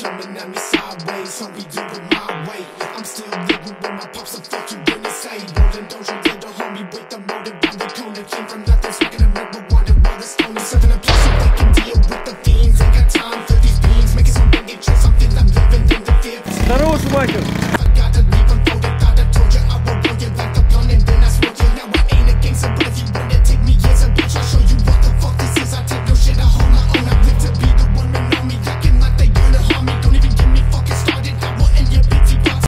Coming at me sideways, so do it my way. I'm still living with my pops, so fuck when you say. Rolling dojo, did a homie with the motive. I'm the cone came from nothing, smoking a the stone is place so they can deal with the fiends. Ain't got time for these beans, making some big shit, something I'm living in the fear.